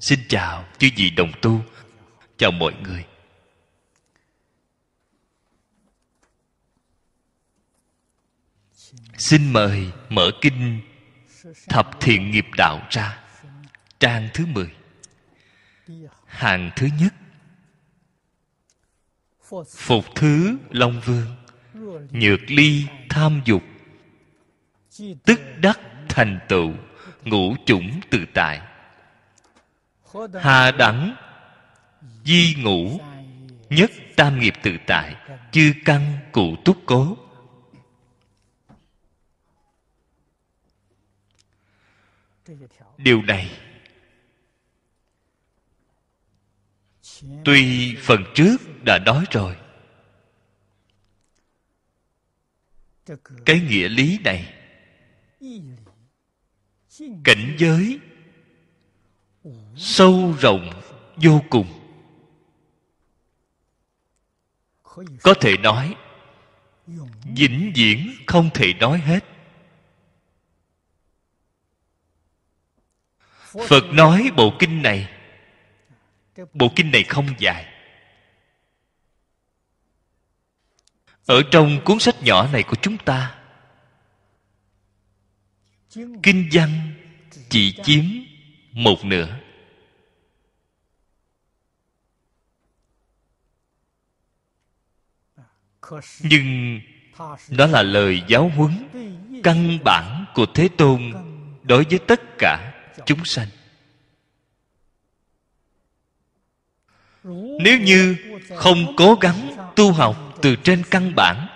xin chào, chư vị đồng tu. Chào mọi người. Xin mời mở kinh thập thiện nghiệp đạo ra, trang thứ mười. Hàng thứ nhất. Phục thứ long vương, nhược ly tham dục, tức đắc thành tựu, ngũ chủng tự tại hà đẳng, di ngũ, nhất tam nghiệp tự tại, chư căn cụ túc cố. Điều này tuy phần trước đã nói rồi. Cái nghĩa lý này cảnh giới sâu rộng, vô cùng. Có thể nói, vĩnh viễn không thể nói hết. Phật nói bộ kinh này, bộ kinh này không dài. Ở trong cuốn sách nhỏ này của chúng ta, kinh văn chỉ chiếm một nửa. Nhưng nó là lời giáo huấn, căn bản của thế tôn đối với tất cả chúng sanh. Nếu như không cố gắng tu học từ trên căn bản,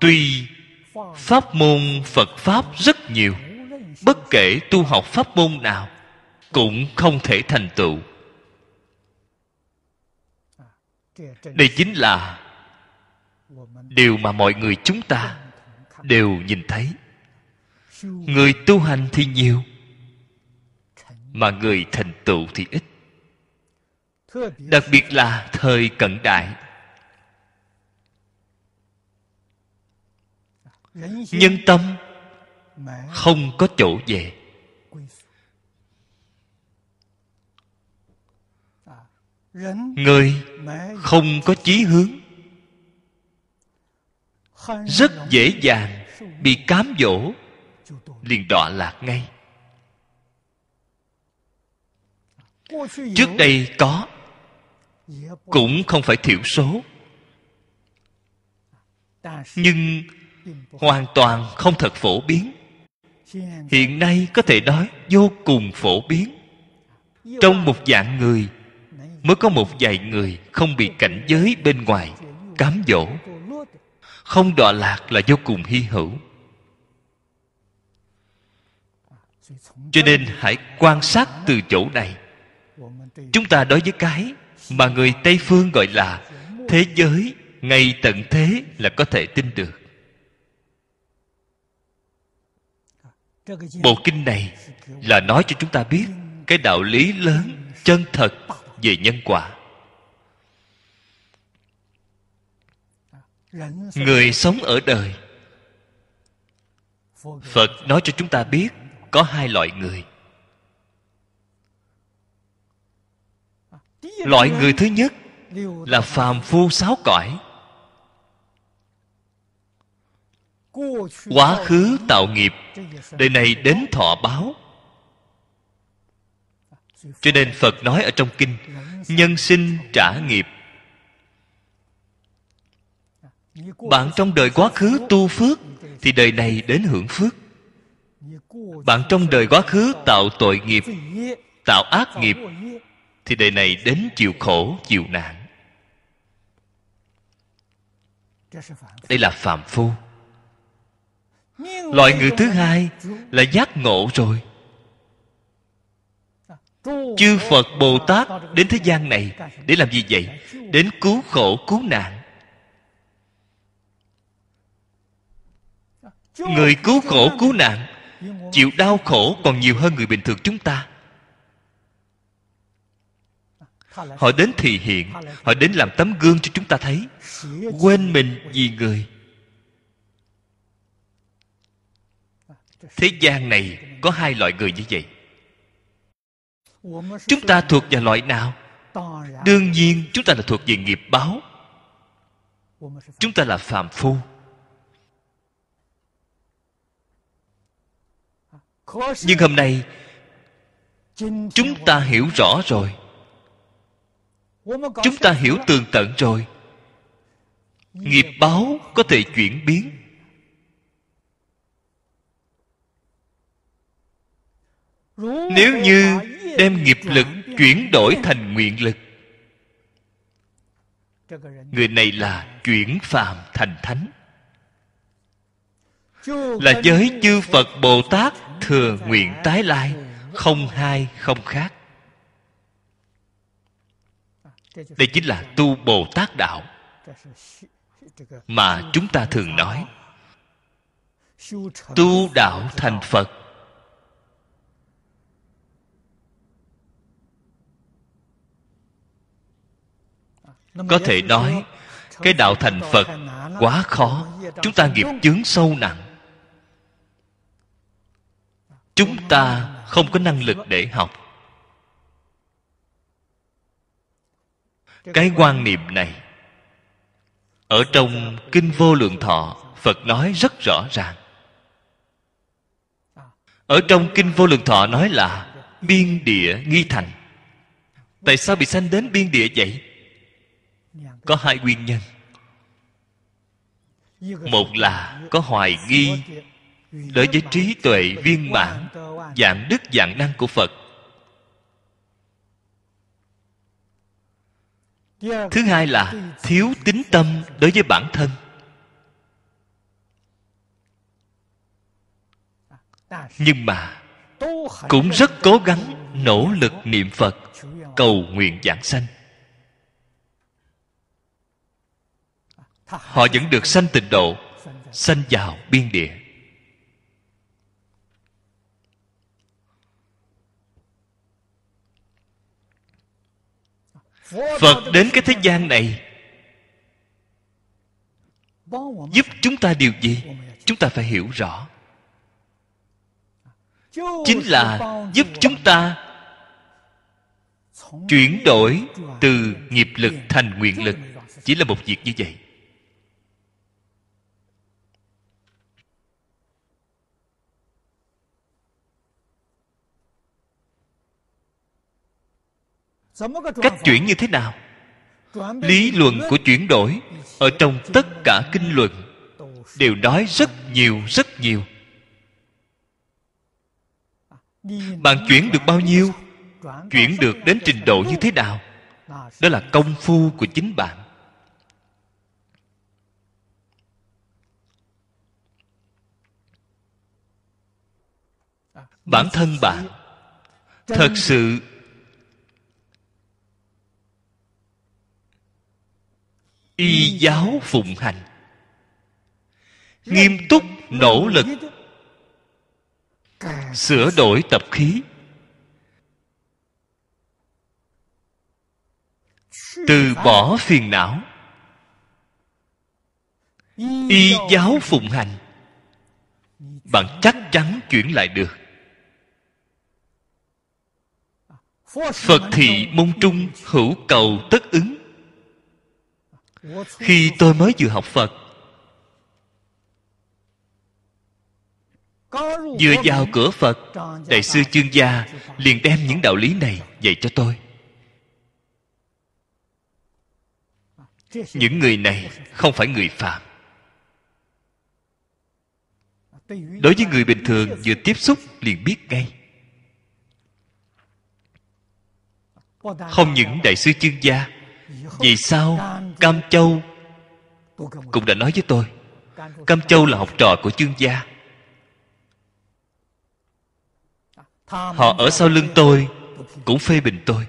tuy pháp môn phật pháp rất nhiều, bất kể tu học pháp môn nào cũng không thể thành tựu đây chính là điều mà mọi người chúng ta đều nhìn thấy. Người tu hành thì nhiều, mà người thành tựu thì ít. Đặc biệt là thời cận đại. Nhân tâm không có chỗ về. Người không có chí hướng. Rất dễ dàng bị cám dỗ. Liền đọa lạc ngay. Trước đây có cũng không phải thiểu số. Nhưng hoàn toàn không thật phổ biến. Hiện nay có thể nói vô cùng phổ biến. Trong một dạng người mới có một vài người không bị cảnh giới bên ngoài cám dỗ. Không đọa lạc là vô cùng hy hữu. Cho nên hãy quan sát từ chỗ này. Chúng ta đối với cái mà người tây phương gọi là thế giới ngay tận thế là có thể tin được. Bộ kinh này là nói cho chúng ta biết cái đạo lý lớn, chân thật về nhân quả. Người sống ở đời, phật nói cho chúng ta biết có hai loại người. Loại người thứ nhất là phàm phu sáu cõi. Quá khứ tạo nghiệp, đời này đến thọ báo cho nên phật nói ở trong kinh, nhân sinh trả nghiệp. Bạn trong đời quá khứ tu phước thì đời này đến hưởng phước. Bạn trong đời quá khứ tạo tội nghiệp, tạo ác nghiệp thì đời này đến chịu khổ, chịu nạn. Đây là phạm phu. Loại người thứ hai là giác ngộ rồi chư phật bồ tát đến thế gian này để làm gì vậy? Đến cứu khổ, cứu nạn. Người cứu khổ, cứu nạn chịu đau khổ còn nhiều hơn người bình thường chúng ta. Họ đến thị hiện, họ đến làm tấm gương cho chúng ta thấy. Quên mình vì người. Thế gian này có hai loại người như vậy chúng ta thuộc vào loại nào? Đương nhiên, chúng ta là thuộc về nghiệp báo. Chúng ta là phàm phu. Nhưng hôm nay, chúng ta hiểu rõ rồi. Chúng ta hiểu tường tận rồi. Nghiệp báo có thể chuyển biến. Nếu như đem nghiệp lực chuyển đổi thành nguyện lực. Người này là chuyển phàm thành thánh. Là giới chư phật bồ tát thừa nguyện tái lai, không hai, không khác. Đây chính là tu bồ tát đạo mà chúng ta thường nói. Tu đạo thành phật có thể nói cái đạo thành phật quá khó chúng ta nghiệp chướng sâu nặng. Chúng ta không có năng lực để học. Cái quan niệm này ở trong kinh vô lượng thọ phật nói rất rõ ràng. Ở trong kinh vô lượng thọ nói là biên địa nghi thành. Tại sao bị sanh đến biên địa vậy có hai nguyên nhân. Một là có hoài nghi đối với trí tuệ viên mãn, dạng đức, dạng năng của phật. Thứ hai là thiếu tính tâm đối với bản thân. Nhưng mà cũng rất cố gắng nỗ lực niệm phật, cầu nguyện giảng sanh. Họ vẫn được sanh tịnh độ, sanh vào biên địa. Phật đến cái thế gian này giúp chúng ta điều gì? Chúng ta phải hiểu rõ. Chính là giúp chúng ta chuyển đổi từ nghiệp lực thành nguyện lực. Chỉ là một việc như vậy. Cách chuyển như thế nào? Lý luận của chuyển đổi ở trong tất cả kinh luận đều nói rất nhiều rất nhiều. Bạn chuyển được bao nhiêu? Chuyển được đến trình độ như thế nào? Đó là công phu của chính bạn. Bản thân bạn thật sự y giáo phụng hành. Nghiêm túc, nỗ lực. Sửa đổi tập khí. Từ bỏ phiền não. Y giáo phụng hành. Bạn chắc chắn chuyển lại được. Phật thị môn trung hữu cầu tất ứng khi tôi mới vừa học phật, vừa vào cửa phật, đại sư chương gia liền đem những đạo lý này dạy cho tôi. Những người này không phải người phạm đối với người bình thường, vừa tiếp xúc liền biết ngay. Không những đại sư chương gia, vì sao cam châu. Cũng đã nói với tôi, cam châu là học trò của chương gia. Họ ở sau lưng tôi, cũng phê bình tôi.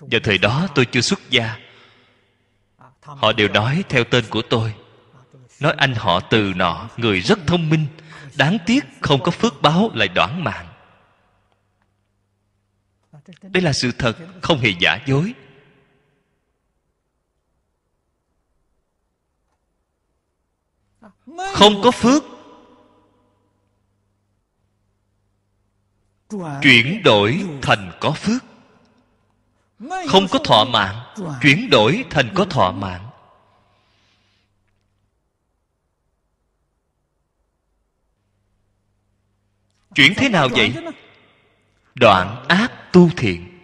Vào thời đó tôi chưa xuất gia. Họ đều nói theo tên của tôi. Nói anh họ từ nọ, người rất thông minh, đáng tiếc không có phước báo lại đoản mạng. Đây là sự thật, không hề giả dối. Không có phước. Chuyển đổi thành có phước. Không có thọ mạng. Chuyển đổi thành có thọ mạng. Chuyển thế nào vậy? Đoạn ác tu thiện.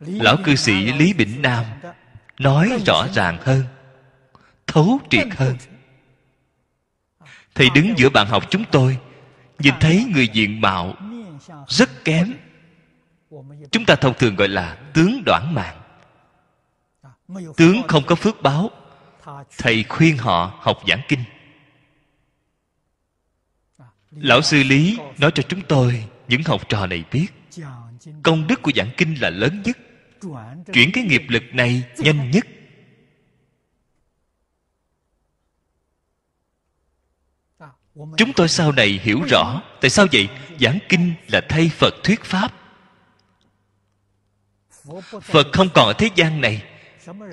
Lão cư sĩ lý bỉnh nam nói rõ ràng hơn thấu triệt hơn. thầy đứng giữa bạn học chúng tôi nhìn thấy người diện mạo rất kém. Chúng ta thông thường gọi là tướng đoạn mạng. Tướng không có phước báo. Thầy khuyên họ học giảng kinh. Lão sư lý nói cho chúng tôi những học trò này biết. Công đức của giảng kinh là lớn nhất chuyển cái nghiệp lực này nhanh nhất. Chúng tôi sau này hiểu rõ tại sao vậy. Giảng kinh là thay phật thuyết pháp. Phật không còn ở thế gian này.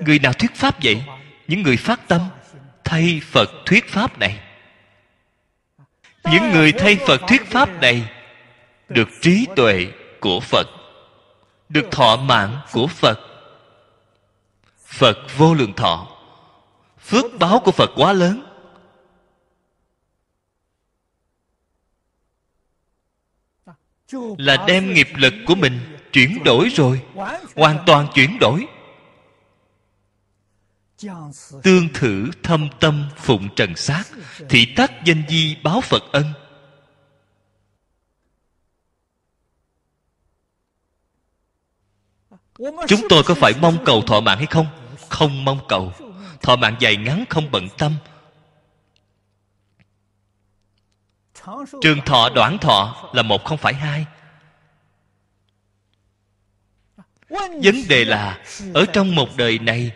Người nào thuyết pháp vậy? Những người phát tâm thay phật thuyết pháp này. Những người thay phật thuyết pháp này được trí tuệ của phật được thọ mạng của phật. Phật vô lượng thọ. Phước báo của phật quá lớn. Là đem nghiệp lực của mình chuyển đổi rồi, hoàn toàn chuyển đổi. Tương thử thâm tâm phụng trần sát thị tác danh di báo phật ân. Chúng tôi có phải mong cầu thọ mạng hay không? Không mong cầu. Thọ mạng dài ngắn không bận tâm. Trường thọ đoạn thọ là một không phải hai. Vấn đề là ở trong một đời này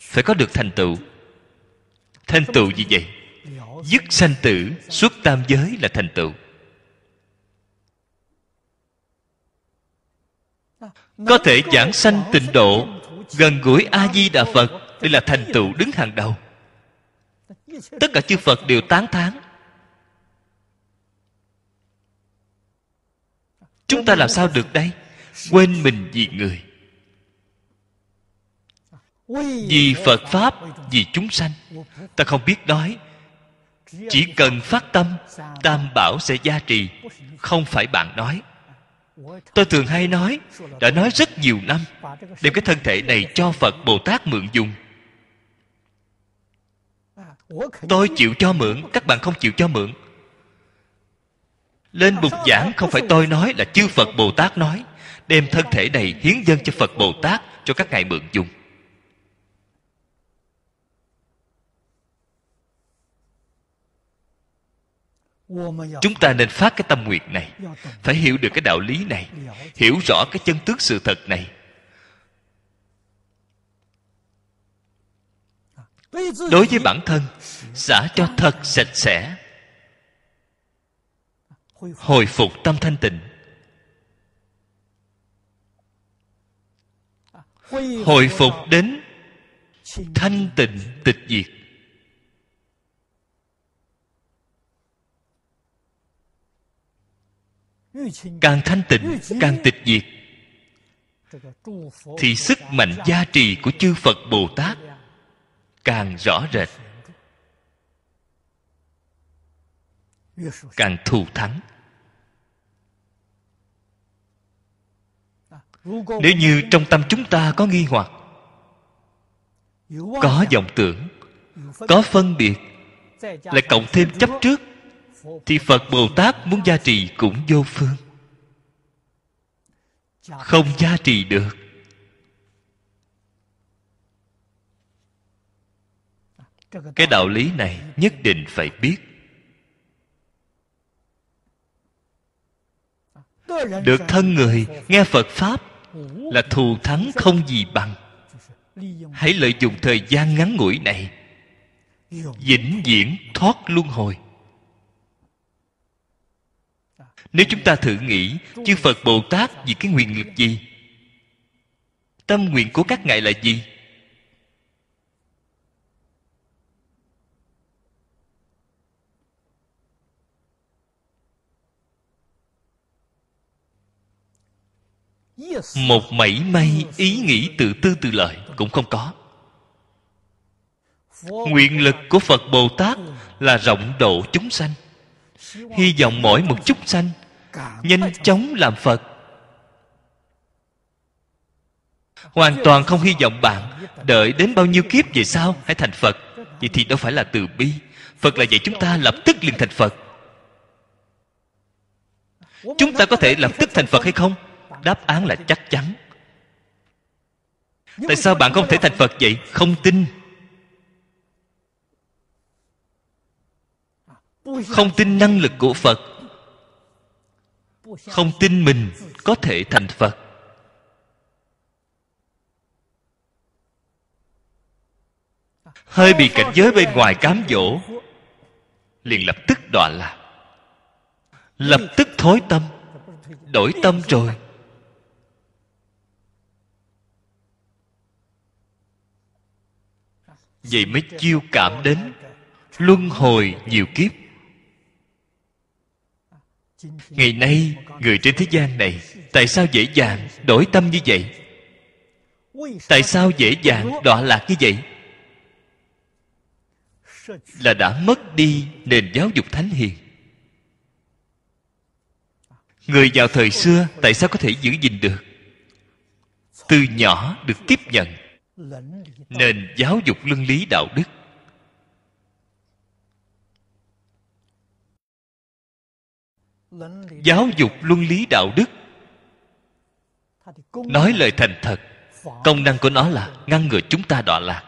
phải có được thành tựu. Thành tựu gì vậy? Dứt sanh tử xuất tam giới là thành tựu có thể giảng sanh tịnh độ, gần gũi a di đà phật, đây là thành tựu đứng hàng đầu. Tất cả chư phật đều tán thán. Chúng ta làm sao được đây? Quên mình vì người. Vì phật pháp, vì chúng sanh. Ta không biết nói. Chỉ cần phát tâm, tam bảo sẽ gia trì. Không phải bạn nói tôi thường hay nói, đã nói rất nhiều năm, đem cái thân thể này cho phật bồ tát mượn dùng. Tôi chịu cho mượn, các bạn không chịu cho mượn. Lên bục giảng không phải tôi nói là chư phật bồ tát nói, đem thân thể này hiến dân cho phật bồ tát cho các ngài mượn dùng. Chúng ta nên phát cái tâm nguyện này. Phải hiểu được cái đạo lý này. Hiểu rõ cái chân tướng sự thật này. Đối với bản thân xả cho thật sạch sẽ. Hồi phục tâm thanh tịnh. Hồi phục đến thanh tịnh tịch diệt càng thanh tịnh, càng tịch diệt. Thì sức mạnh gia trì của chư phật bồ tát càng rõ rệt, càng thù thắng. Nếu như trong tâm chúng ta có nghi hoặc, có vọng tưởng, có phân biệt, lại cộng thêm chấp trước thì phật bồ tát muốn gia trì cũng vô phương. Không gia trì được. Cái đạo lý này nhất định phải biết. Được thân người, nghe phật pháp là thù thắng không gì bằng. Hãy lợi dụng thời gian ngắn ngủi này, vĩnh viễn thoát luân hồi nếu chúng ta thử nghĩ, chư phật bồ tát vì cái nguyện lực gì? Tâm nguyện của các ngài là gì? Một mảy may ý nghĩ tự tư tự lợi cũng không có. Nguyện lực của phật bồ tát là rộng độ chúng sanh hy vọng mỗi một chút sanh nhanh chóng làm phật. Hoàn toàn không hy vọng bạn đợi đến bao nhiêu kiếp về sau hãy thành phật. Vậy thì đâu phải là từ bi. Phật là dạy chúng ta lập tức liền thành phật. Chúng ta có thể lập tức thành phật hay không? Đáp án là chắc chắn. Tại sao bạn không thể thành phật vậy? Không tin. Không tin năng lực của phật. Không tin mình có thể thành phật. Hơi bị cảnh giới bên ngoài cám dỗ, liền lập tức đọa lạc. Lập tức thối tâm, đổi tâm rồi. Vậy mới chiêu cảm đến luân hồi nhiều kiếp ngày nay, người trên thế gian này, tại sao dễ dàng đổi tâm như vậy? Tại sao dễ dàng đọa lạc như vậy? Là đã mất đi nền giáo dục thánh hiền. Người vào thời xưa, tại sao có thể giữ gìn được? Từ nhỏ được tiếp nhận. Nền giáo dục luân lý đạo đức. Giáo dục luân lý đạo đức. Nói lời thành thật. Công năng của nó là ngăn ngừa chúng ta đọa lạc.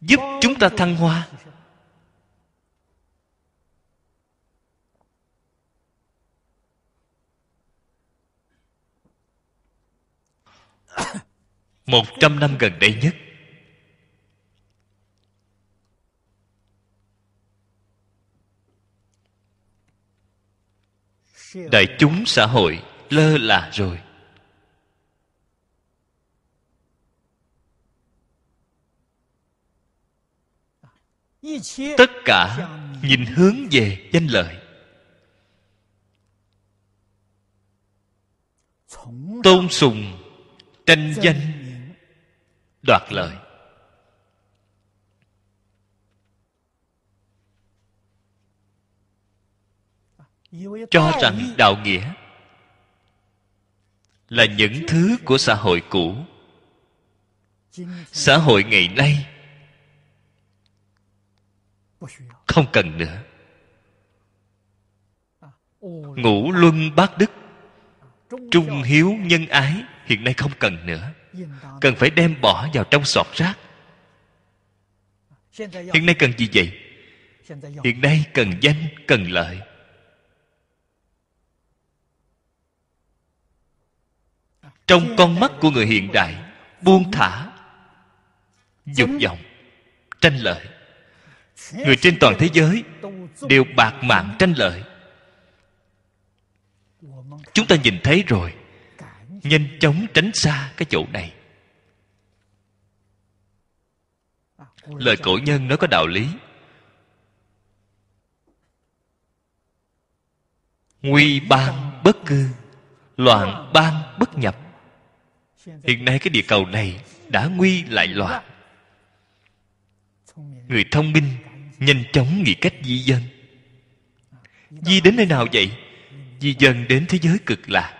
Giúp chúng ta thăng hoa. Một trăm năm gần đây nhất đại chúng xã hội lơ là rồi. Tất cả nhìn hướng về danh lợi. Tôn sùng tranh danh đoạt lợi. Cho rằng đạo nghĩa là những thứ của xã hội cũ. Xã hội ngày nay không cần nữa. Ngũ luân bát đức trung hiếu nhân ái hiện nay không cần nữa. Cần phải đem bỏ vào trong sọt rác. Hiện nay cần gì vậy? Hiện nay cần danh cần lợi trong con mắt của người hiện đại buông thả dục vọng tranh lợi. Người trên toàn thế giới đều bạc mạng tranh lợi. Chúng ta nhìn thấy rồi nhanh chóng tránh xa cái chỗ này. Lời cổ nhân nói có đạo lý. Nguy ban bất cư loạn ban bất nhập hiện nay cái địa cầu này đã nguy lại loạn. Người thông minh nhanh chóng nghĩ cách di dân. Di đến nơi nào vậy? Di dân đến thế giới cực lạc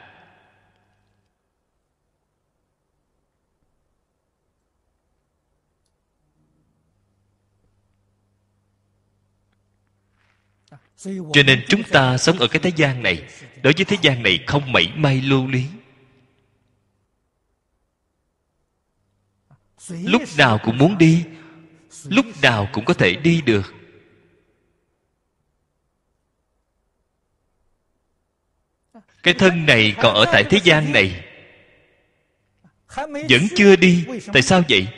cho nên chúng ta sống ở cái thế gian này. Đối với thế gian này không mảy may lưu luyến. Lúc nào cũng muốn đi lúc nào cũng có thể đi được. Cái thân này còn ở tại thế gian này. Vẫn chưa đi tại sao vậy?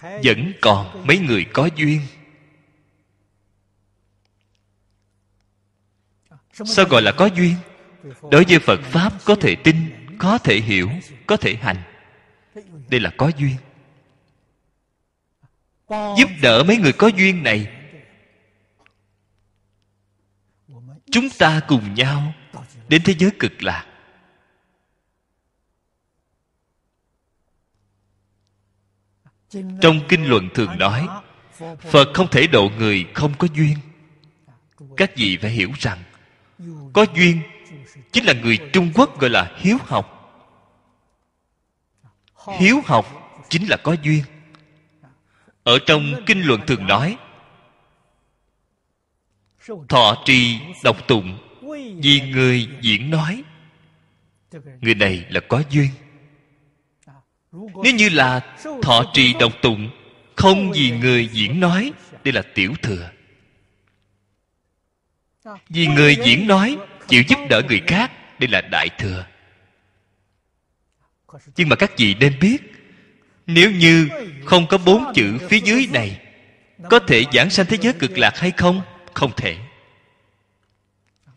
Vẫn còn mấy người có duyên. Sao gọi là có duyên? Đối với phật pháp có thể tin có thể hiểu có thể hành đây là có duyên. Giúp đỡ mấy người có duyên này. Chúng ta cùng nhau đến thế giới cực lạc. Trong kinh luận thường nói, phật không thể độ người không có duyên. Các vị phải hiểu rằng, có duyên chính là người trung quốc gọi là hiếu học hiếu học chính là có duyên. Ở trong kinh luận thường nói, thọ trì đọc tụng, vì người diễn nói. Người này là có duyên. Nếu như là thọ trì độc tụng, không vì người diễn nói, đây là tiểu thừa. Vì người diễn nói, chịu giúp đỡ người khác, đây là đại thừa nhưng mà các vị nên biết, nếu như không có bốn chữ phía dưới này, có thể giảng sanh thế giới cực lạc hay không? Không thể.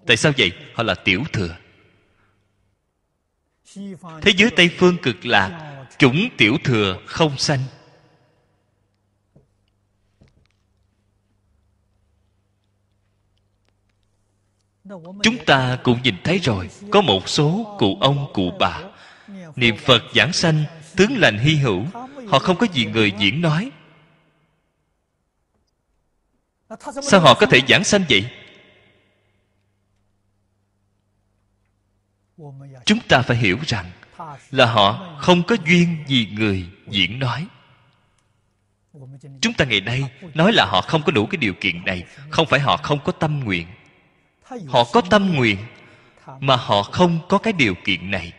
Tại sao vậy? Họ là tiểu thừa. Thế giới tây phương cực lạc, chủng tiểu thừa không sanh. Chúng ta cũng nhìn thấy rồi, có một số cụ ông cụ bà niệm phật giảng sanh, tướng lành hy hữu, họ không có gì người diễn nói. Sao họ có thể giảng sanh vậy? Chúng ta phải hiểu rằng là họ không có duyên gì người diễn nói. Chúng ta ngày nay nói là họ không có đủ cái điều kiện này, không phải họ không có tâm nguyện. Họ có tâm nguyện mà họ không có cái điều kiện này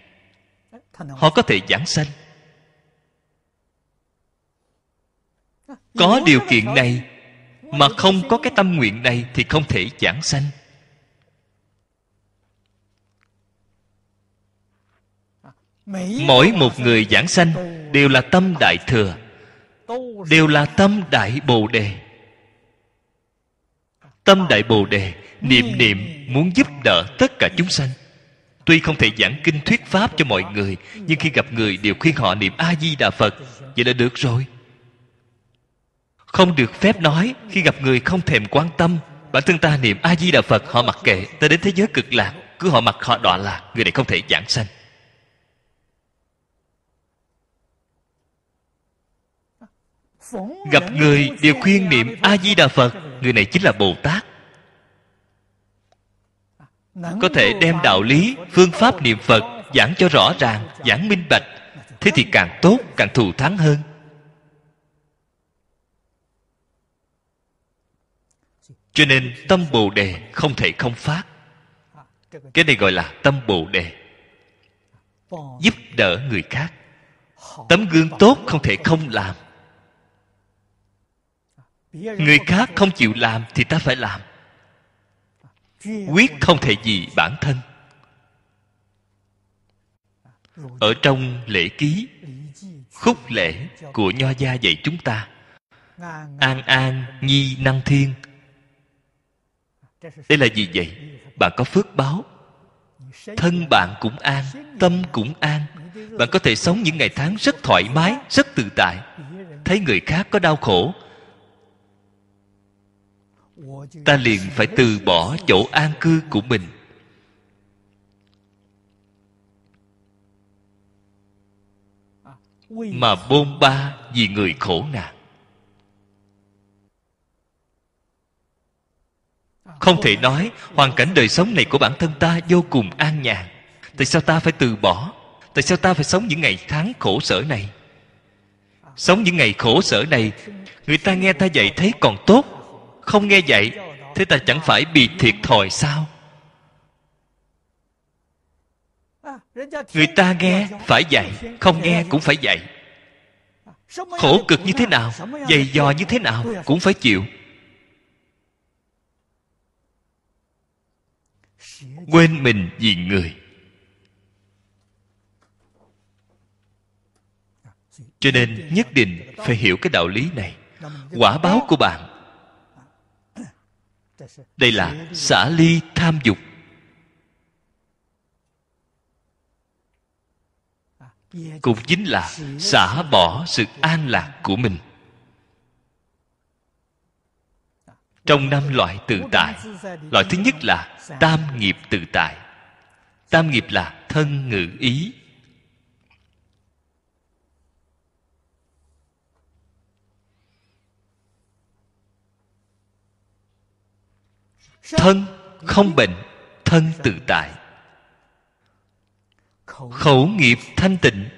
họ có thể giảng sanh. Có điều kiện này mà không có cái tâm nguyện này thì không thể giảng sanh. Mỗi một người giảng sanh đều là tâm đại thừa đều là tâm đại bồ đề. Tâm đại bồ đề niệm niệm muốn giúp đỡ tất cả chúng sanh tuy không thể giảng kinh thuyết pháp cho mọi người, nhưng khi gặp người đều khuyên họ niệm a di đà phật, vậy là được rồi. Không được phép nói, khi gặp người không thèm quan tâm, bản thân ta niệm a di đà phật, họ mặc kệ, ta đến thế giới cực lạc, cứ họ mặc họ đọa lạc, người này không thể giảng sanh. Gặp người đều khuyên niệm a di đà phật, người này chính là bồ tát có thể đem đạo lý phương pháp niệm phật giảng cho rõ ràng giảng minh bạch. Thế thì càng tốt càng thù thắng hơn. Cho nên tâm bồ đề không thể không phát. Cái này gọi là tâm bồ đề. Giúp đỡ người khác. Tấm gương tốt không thể không làm. Người khác không chịu làm thì ta phải làm quyết không thể gì bản thân. Ở trong lễ ký, khúc lễ của nho gia dạy chúng ta, an an nhi năng thiên. Đây là gì vậy? Bạn có phước báo. Thân bạn cũng an, tâm cũng an. Bạn có thể sống những ngày tháng rất thoải mái, rất tự tại. Thấy người khác có đau khổ ta liền phải từ bỏ chỗ an cư của mình. Mà bôn ba vì người khổ nạn. Không thể nói hoàn cảnh đời sống này của bản thân ta vô cùng an nhàn. Tại sao ta phải từ bỏ? Tại sao ta phải sống những ngày tháng khổ sở này? Sống những ngày khổ sở này, người ta nghe ta dạy thấy còn tốt không nghe dạy, thế ta chẳng phải bị thiệt thòi sao? Người ta nghe phải dạy, không nghe cũng phải dạy. Khổ cực như thế nào, dày dò như thế nào cũng phải chịu. Quên mình vì người. Cho nên nhất định phải hiểu cái đạo lý này. Quả báo của bạn đây là xả ly tham dục. Cũng chính là xả bỏ sự an lạc của mình. Trong năm loại tự tại, loại thứ nhất là tam nghiệp tự tại. Tam nghiệp là thân, ngữ, ý. Thân không bệnh, thân tự tại. Khẩu nghiệp thanh tịnh.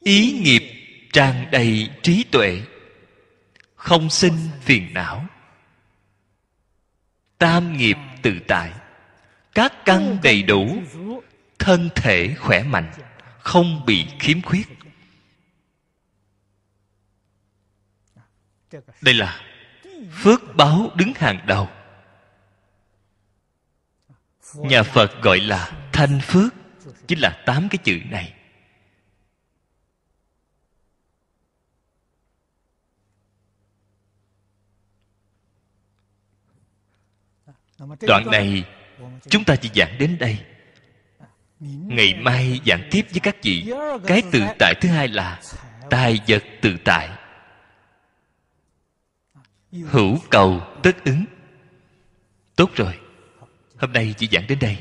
Ý nghiệp tràn đầy trí tuệ. Không sinh phiền não. Tam nghiệp tự tại. Các căn đầy đủ, thân thể khỏe mạnh, không bị khiếm khuyết. Đây là phước báo đứng hàng đầu. Nhà phật gọi là thanh phước, chính là tám cái chữ này. Đoạn này chúng ta chỉ giảng đến đây. Ngày mai giảng tiếp với các vị. Cái tự tại thứ hai là tài vật tự tại hữu cầu tất ứng. Tốt rồi. Hôm nay chỉ giảng đến đây.